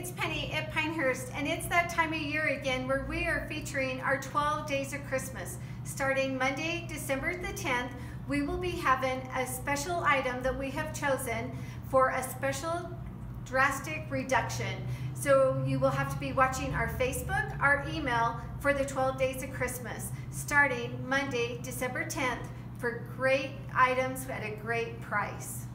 it's Penny at Pinehurst, and it's that time of year again where we are featuring our 12 Days of Christmas. Starting Monday, December the 10th, we will be having a special item that we have chosen for a special drastic reduction. So you will have to be watching our Facebook, our email for the 12 Days of Christmas, starting Monday, December 10th for great items at a great price.